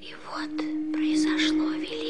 И вот произошло великое